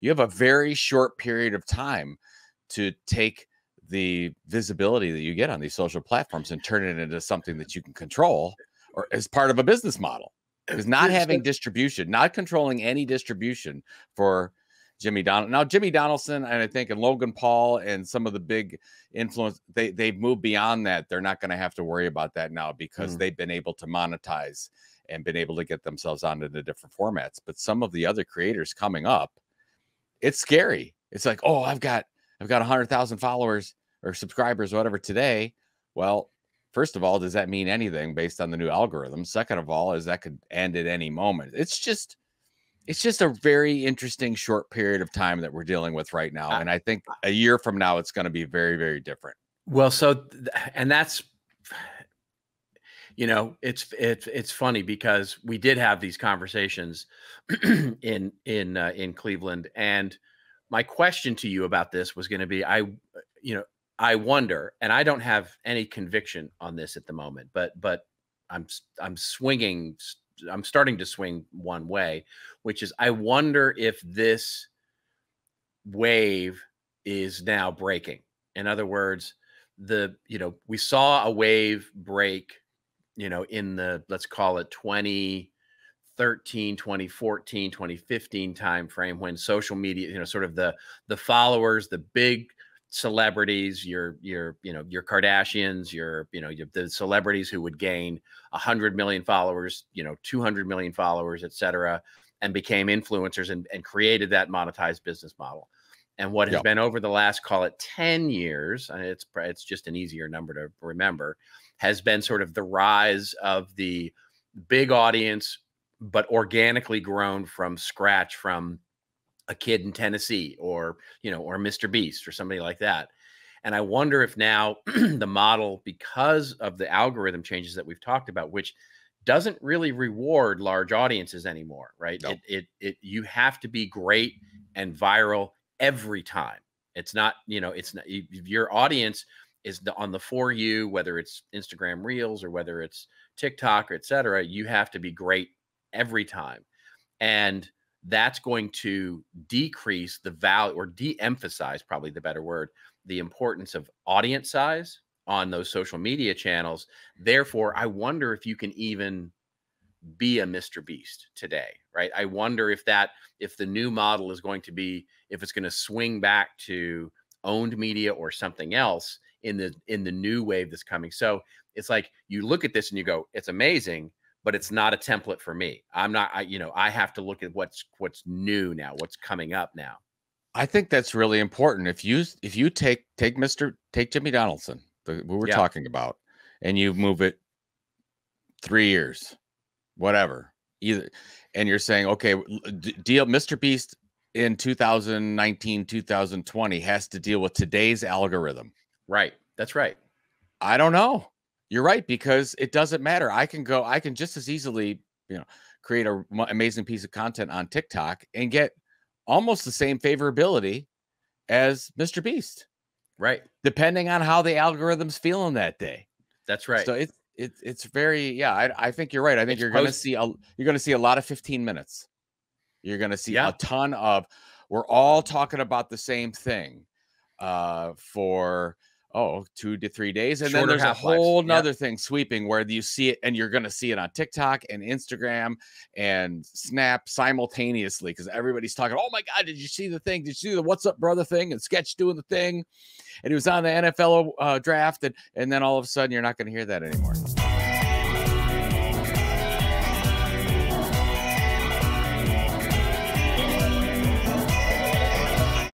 You have a very short period of time to take the visibility that you get on these social platforms and turn it into something that you can control or as part of a business model. Because not having distribution, not controlling any distribution for Jimmy Donald. Now, Jimmy Donaldson, and I think, and Logan Paul and some of the big influence, they they've moved beyond that. They're not going to have to worry about that now because mm. they've been able to monetize and been able to get themselves onto the different formats. But some of the other creators coming up, it's scary. It's like, oh, I've got I've got a hundred thousand followers or subscribers, whatever today. Well, first of all, does that mean anything based on the new algorithm? Second of all, is that could end at any moment. It's just it's just a very interesting short period of time that we're dealing with right now and i think a year from now it's going to be very very different well so and that's you know it's it's it's funny because we did have these conversations in in uh, in cleveland and my question to you about this was going to be i you know i wonder and i don't have any conviction on this at the moment but but i'm i'm swinging I'm starting to swing one way, which is I wonder if this wave is now breaking. In other words, the you know we saw a wave break, you know, in the let's call it 2013, 2014, 2015 time frame when social media, you know, sort of the the followers, the big celebrities, your your you know your Kardashians, your you know your, the celebrities who would gain hundred million followers, you know, two hundred million followers, et cetera, and became influencers and, and created that monetized business model. And what has yep. been over the last call it ten years, and it's it's just an easier number to remember, has been sort of the rise of the big audience, but organically grown from scratch from a kid in Tennessee or, you know, or Mr. Beast or somebody like that. And I wonder if now the model, because of the algorithm changes that we've talked about, which doesn't really reward large audiences anymore, right? It, it, it, you have to be great and viral every time. It's not, you know, it's not your audience is the, on the for you, whether it's Instagram Reels or whether it's TikTok or et cetera, you have to be great every time. And that's going to decrease the value or de-emphasize probably the better word the importance of audience size on those social media channels therefore i wonder if you can even be a mr beast today right i wonder if that if the new model is going to be if it's going to swing back to owned media or something else in the in the new wave that's coming so it's like you look at this and you go it's amazing but it's not a template for me. I'm not, I, you know, I have to look at what's what's new now, what's coming up now. I think that's really important. If you if you take take Mr. take Jimmy Donaldson, the, we were yeah. talking about, and you move it three years, whatever, either, and you're saying, okay, deal Mr. Beast in 2019, 2020 has to deal with today's algorithm. Right. That's right. I don't know. You're right because it doesn't matter. I can go. I can just as easily, you know, create a amazing piece of content on TikTok and get almost the same favorability as Mr. Beast. Right. Depending on how the algorithm's feeling that day. That's right. So it's it's it's very yeah. I, I think you're right. I think it's you're post- going to see a you're going to see a lot of 15 minutes. You're going to see yeah. a ton of. We're all talking about the same thing uh, for oh two to three days and Shorter then there's a whole nother yep. thing sweeping where you see it and you're going to see it on tiktok and instagram and snap simultaneously because everybody's talking oh my god did you see the thing? Did you see the what's up brother thing and sketch doing the thing? And he was on the nfl uh, draft and, and then all of a sudden you're not going to hear that anymore